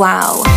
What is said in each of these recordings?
Wow.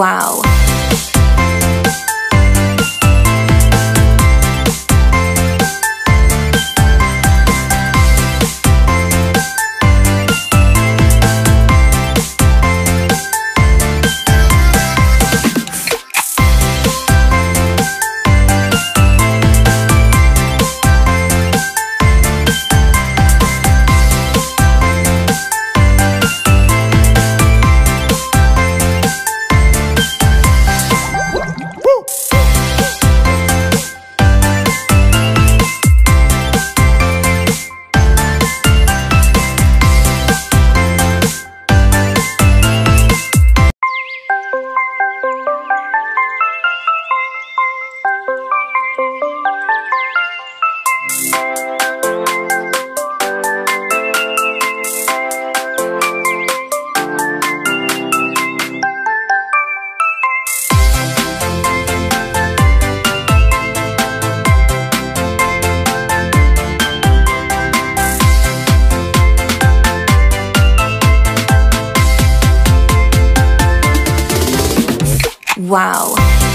Wow. wow.